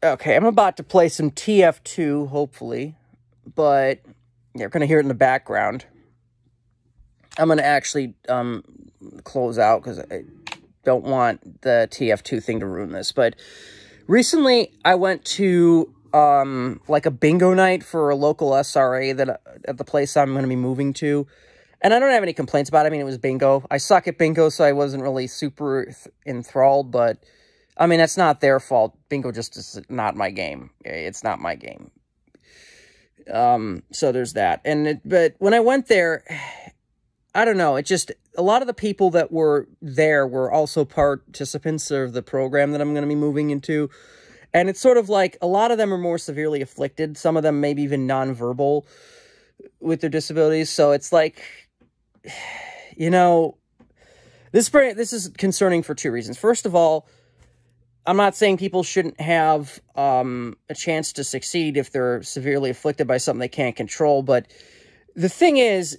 Okay, I'm about to play some TF2, hopefully, but you're going to hear it in the background. I'm going to actually um, close out because I don't want the TF2 thing to ruin this. But recently, I went to um, like a bingo night for a local SRA that at the place I'm going to be moving to. And I don't have any complaints about it. I mean, it was bingo. I suck at bingo, so I wasn't really super enthralled, but I mean, that's not their fault. Bingo just is not my game. It's not my game. Um, so there's that. And it, but when I went there, I don't know. It just a lot of the people that were there were also participants of the program that I'm going to be moving into. And it's sort of like a lot of them are more severely afflicted. Some of them maybe even nonverbal with their disabilities. So it's like, you know, this this is concerning for two reasons. First of all, I'm not saying people shouldn't have um, a chance to succeed if they're severely afflicted by something they can't control. But the thing is,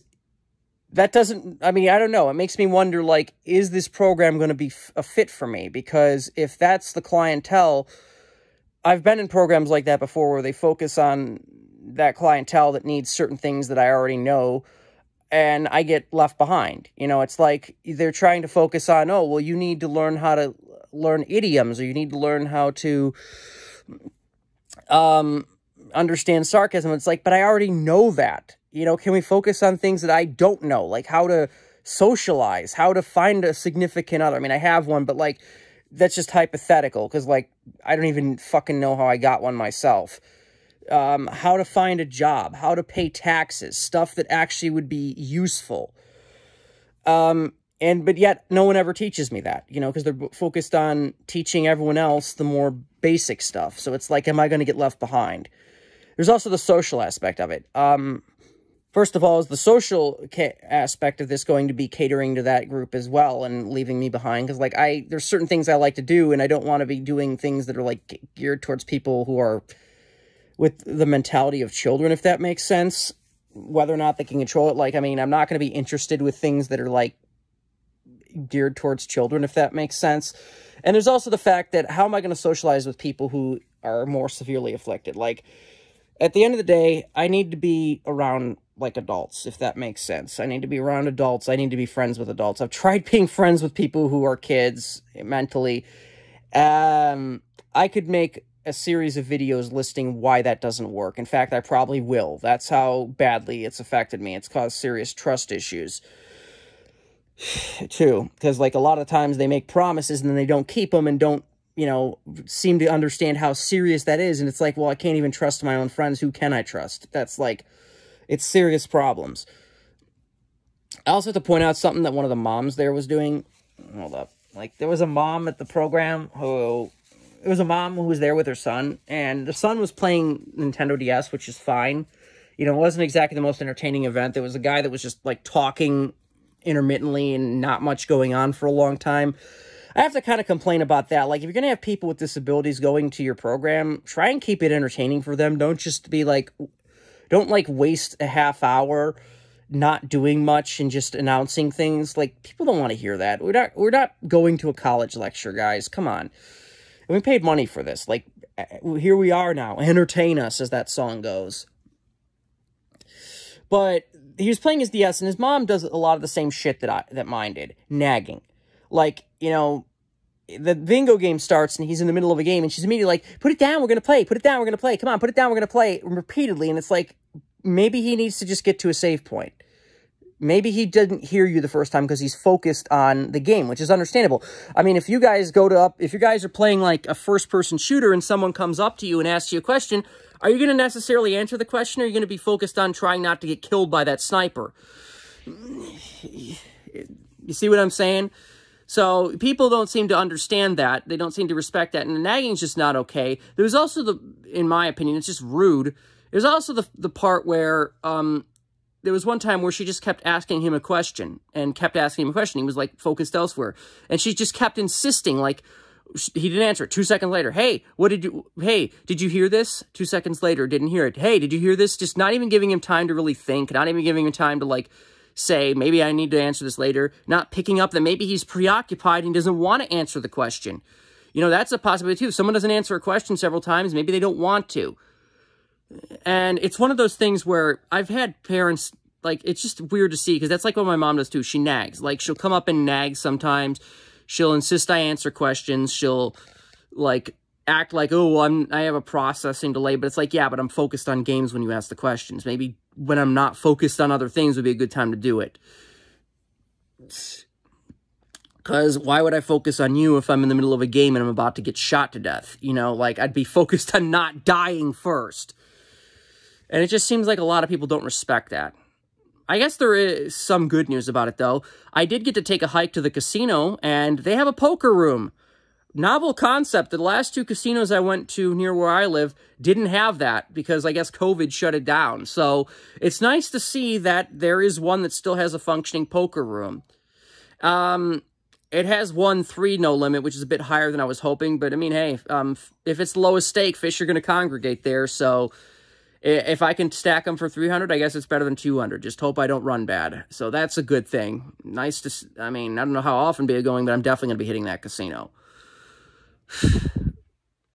that doesn't, I mean, I don't know. It makes me wonder, like, is this program going to be a fit for me? Because if that's the clientele, I've been in programs like that before where they focus on that clientele that needs certain things that I already know and I get left behind. You know, it's like they're trying to focus on, oh, well, you need to learn how to learn idioms or you need to learn how to um, understand sarcasm. It's like, but I already know that. You know, can we focus on things that I don't know, like how to socialize, how to find a significant other? I mean, I have one, but like, that's just hypothetical because, like, I don't even fucking know how I got one myself. Um, how to find a job, how to pay taxes, stuff that actually would be useful. Um, and but yet no one ever teaches me that you know because they're focused on teaching everyone else the more basic stuff. So it's like am i going to get left behind? There's also the social aspect of it. Um first of all is the social aspect of this going to be catering to that group as well and leaving me behind? Because like i there's certain things i like to do and i don't want to be doing things that are like geared towards people who are with the mentality of children if that makes sense. Whether or not they can control it like i mean i'm not going to be interested with things that are like geared towards children, if that makes sense. And there's also the fact that how am I going to socialize with people who are more severely afflicted? Like, at the end of the day, I need to be around like adults, if that makes sense. I need to be around adults. I need to be friends with adults. I've tried being friends with people who are kids mentally. Um, I could make a series of videos listing why that doesn't work. In fact, I probably will. That's how badly it's affected me. It's caused serious trust issues too because like a lot of times they make promises and then they don't keep them and don't you know seem to understand how serious that is. And it's like well i can't even trust my own friends. Who can i trust? That's like it's serious problems. I also have to point out something that one of the moms there was doing. Hold up. Like there was a mom at the program who it was a mom who was there with her son and the son was playing nintendo ds which is fine. You know it wasn't exactly the most entertaining event. There was a guy that was just like talking intermittently and not much going on for a long time. I have to kind of complain about that. Like, if you're going to have people with disabilities going to your program, try and keep it entertaining for them. Don't just be like, don't like waste a half hour not doing much and just announcing things. Like, people don't want to hear that. We're not, we're not going to a college lecture, guys. Come on. And we paid money for this. Like, here we are now. Entertain us, as that song goes. But he was playing his DS, and his mom does a lot of the same shit that I that mine did, nagging. Like you know, the bingo game starts, and he's in the middle of a game, and she's immediately like, "Put it down, we're gonna play. Put it down, we're gonna play. Come on, put it down, we're gonna play." Repeatedly, and it's like maybe he needs to just get to a save point. Maybe he didn't hear you the first time because he's focused on the game, which is understandable. I mean, if you guys go to up, if you guys are playing like a first-person shooter and someone comes up to you and asks you a question, are you going to necessarily answer the question, or are you going to be focused on trying not to get killed by that sniper? You see what I'm saying? So people don't seem to understand that. They don't seem to respect that. And the nagging's just not okay. There's also the, in my opinion, it's just rude. There's also the, the part where um, there was one time where she just kept asking him a question and kept asking him a question. He was like focused elsewhere. And she just kept insisting like, he didn't answer it. Two seconds later, hey, what did you, hey, did you hear this? Two seconds later, didn't hear it. Hey, did you hear this? Just not even giving him time to really think, not even giving him time to like say, maybe I need to answer this later. Not picking up that maybe he's preoccupied and doesn't want to answer the question. You know, that's a possibility too. If someone doesn't answer a question several times, maybe they don't want to. And it's one of those things where I've had parents, like, it's just weird to see because that's like what my mom does too. She nags. Like, she'll come up and nag sometimes. She'll insist I answer questions. She'll, like, act like, oh, I'm, I have a processing delay. But it's like, yeah, but I'm focused on games when you ask the questions. Maybe when I'm not focused on other things would be a good time to do it. Because why would I focus on you if I'm in the middle of a game and I'm about to get shot to death? You know, like, I'd be focused on not dying first. And it just seems like a lot of people don't respect that. I guess there is some good news about it, though. I did get to take a hike to the casino, and they have a poker room. Novel concept. The last two casinos I went to near where I live didn't have that because I guess COVID shut it down. So it's nice to see that there is one that still has a functioning poker room. Um, it has one three no limit, which is a bit higher than I was hoping. But I mean, hey, um, if it's the lowest stake, fish are going to congregate there. So if I can stack them for 300, I guess it's better than 200. Just hope I don't run bad. So that's a good thing. Nice to, I mean, I don't know how often be going, but I'm definitely going to be hitting that casino.